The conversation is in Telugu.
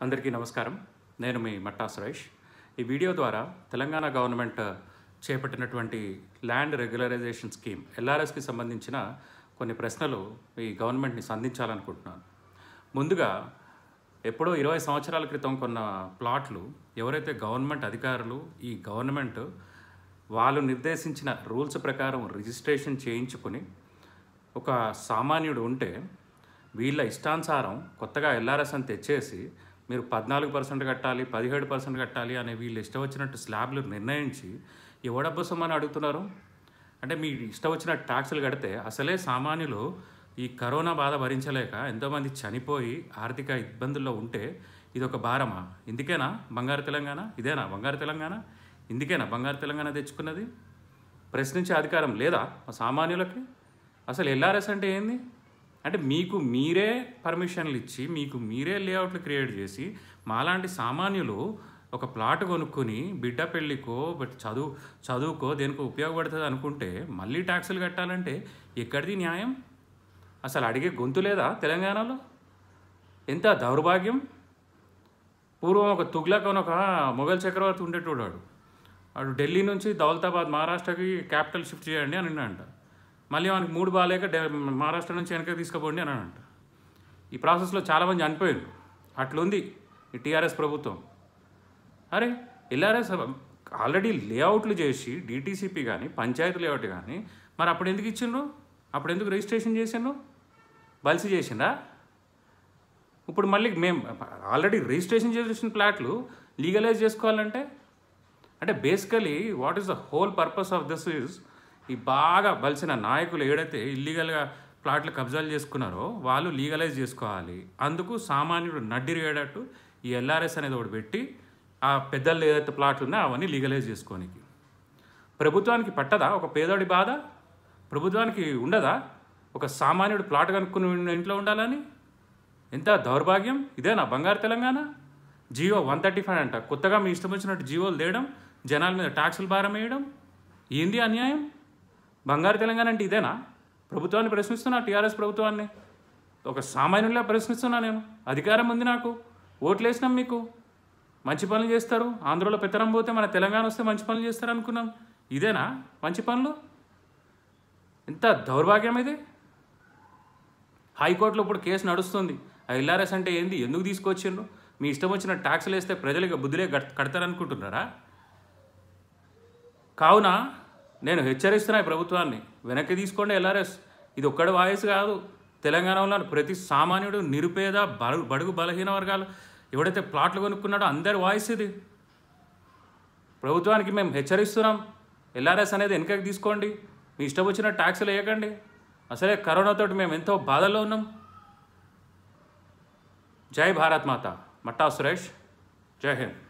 అందరికీ నమస్కారం. నేను మీ మట్టా సురేష్. ఈ వీడియో ద్వారా తెలంగాణ గవర్నమెంట్ చేపట్టినటువంటి ల్యాండ్ రెగ్యులరైజేషన్ స్కీమ్ ఎల్ఆర్ఎస్కి సంబంధించిన కొన్ని ప్రశ్నలు ఈ గవర్నమెంట్ని సంధించాలనుకుంటున్నాను. ముందుగా ఎప్పుడో ఇరవై సంవత్సరాల క్రితం కొన్న ప్లాట్లు ఎవరైతే గవర్నమెంట్ అధికారులు ఈ గవర్నమెంట్ వాళ్ళు నిర్దేశించిన రూల్స్ ప్రకారం రిజిస్ట్రేషన్ చేయించుకుని ఒక సామాన్యుడు ఉంటే వీళ్ళ ఇష్టానుసారం కొత్తగా ఎల్ఆర్ఎస్ అని తెచ్చేసి మీరు పద్నాలుగు పర్సెంట్ కట్టాలి పదిహేడు పర్సెంట్ కట్టాలి అనే వీళ్ళు ఇష్టం వచ్చినట్టు స్లాబ్లు నిర్ణయించి ఎవడబ్బసం అని అడుగుతున్నారు. అంటే మీ ఇష్టం వచ్చిన ట్యాక్సులు కడితే అసలే సామాన్యులు ఈ కరోనా బాధ భరించలేక ఎంతోమంది చనిపోయి ఆర్థిక ఇబ్బందుల్లో ఉంటే ఇది ఒక భారమా? ఇందుకేనా? బంగారు తెలంగాణ? ఇదేనా? బంగారు తెలంగాణ? ఇందుకేనా? బంగారు తెలంగాణ తెచ్చుకున్నది? ప్రశ్నించే అధికారం లేదా సామాన్యులకి? అసలు ఎల్ఆర్ఎస్ అంటే ఏంది? అంటే మీకు మీరే పర్మిషన్లు ఇచ్చి మీకు మీరే లేఅవుట్లు క్రియేట్ చేసి మాలాంటి సామాన్యులు ఒక ప్లాట్ కొనుక్కొని బిడ్డ పెళ్ళికో బట్ చదువు చదువుకో దేనికో ఉపయోగపడుతుంది అనుకుంటే మళ్ళీ ట్యాక్సులు కట్టాలంటే ఎక్కడిది న్యాయం? అసలు అడిగే గొంతు లేదా తెలంగాణలో? ఎంత దౌర్భాగ్యం? పూర్వం ఒక తుగ్లక్ అని ఒక మొఘల్ చక్రవర్తి ఉండేటోడు వాడు ఢిల్లీ నుంచి దౌలతాబాద్ మహారాష్ట్రకి క్యాపిటల్ షిఫ్ట్ చేయండి అని అంట మళ్ళీ మనకి మూడు బాగాలేక మహారాష్ట్ర నుంచి వెనక తీసుకుపోండి అని అంట ఈ ప్రాసెస్లో చాలామంది చనిపోయారు. అట్లుంది ఈ టీఆర్ఎస్ ప్రభుత్వం. అరే ఎల్ఆర్ఎస్ ఆల్రెడీ లేఅవుట్లు చేసి డిటీసీపీ కానీ పంచాయతీ లేఅవుట్ కానీ మరి అప్పుడు ఎందుకు ఇచ్చిండ్రు? అప్పుడు ఎందుకు రిజిస్ట్రేషన్ చేసిండ్రు? బలిసి చేసిందా ఇప్పుడు మళ్ళీ మేము ఆల్రెడీ రిజిస్ట్రేషన్ చేసిన ప్లాట్లు లీగలైజ్ చేసుకోవాలంటే? అంటే basically what is the whole purpose of this is ఈ బాగా బలిసిన నాయకులు ఏడైతే ఇల్లీగల్గా ప్లాట్లు కబ్జాలు చేసుకున్నారో వాళ్ళు లీగలైజ్ చేసుకోవాలి. అందుకు సామాన్యుడు నడ్డిరిగేటట్టు ఈ ఎల్ఆర్ఎస్ అనేది ఒకటి పెట్టి ఆ పెద్దలు ఏదైతే ప్లాట్లు ఉన్నాయో అవన్నీ లీగలైజ్ చేసుకోనికి. ప్రభుత్వానికి పట్టదా? ఒక పేదోడి బాధ? ప్రభుత్వానికి ఉండదా? ఒక సామాన్యుడు ప్లాట్ కనుక్కుని ఇంట్లో ఉండాలని? ఎంత దౌర్భాగ్యం? ఇదేనా బంగారు Telangana? Jio one thirty five అంట. కొత్తగా మీ ఇష్టం వచ్చినట్టు జియోలు తేయడం జనాల మీద ట్యాక్సులు భారం వేయడం ఏంది అన్యాయం? బంగారు తెలంగాణ అంటే ఇదేనా? ప్రభుత్వాన్ని ప్రశ్నిస్తున్నా టీఆర్ఎస్ ప్రభుత్వాన్ని. ఒక సామాన్యులా ప్రశ్నిస్తున్నా నేను. అధికారం ఉంది నాకు. ఓట్లు వేసినాం మీకు. మంచి పనులు చేస్తారు. ఆంధ్రలో పెత్తనం పోతే మన తెలంగాణ వస్తే మంచి పనులు చేస్తారు అనుకున్నాం. ఇదేనా? మంచి పనులు? ఎంత దౌర్భాగ్యం ఇది? హైకోర్టులో ఇప్పుడు కేసు నడుస్తుంది. ఆ ఎల్ఆర్ఎస్ అంటే ఏంది? ఎందుకు తీసుకొచ్చిండ్రు? మీ ఇష్టం వచ్చిన ట్యాక్సులు వేస్తే ప్రజలకు బుద్ధిలే కడతారనుకుంటున్నారా? కావున నేను హెచ్చరిస్తున్నా ప్రభుత్వాన్ని. వెనక్కి తీసుకోండి ఎల్ఆర్ఎస్. ఇది ఒక్కడి వాయిస్ కాదు. తెలంగాణలో ప్రతి సామాన్యుడు నిరుపేద బడు బడుగు బలహీన వర్గాలు ఎవడైతే ప్లాట్లు కొనుక్కున్నాడో అందరి వాయిస్ ఇది. ప్రభుత్వానికి మేము హెచ్చరిస్తున్నాం. ఎల్ఆర్ఎస్ అనేది వెనకకి తీసుకోండి. మీ ఇష్టం వచ్చిన ట్యాక్సులు వేయకండి. అసలే కరోనాతో మేము ఎంతో బాధల్లో ఉన్నాం. జై భారత్ మాత. మట్టా సురేష్. జై హింద్.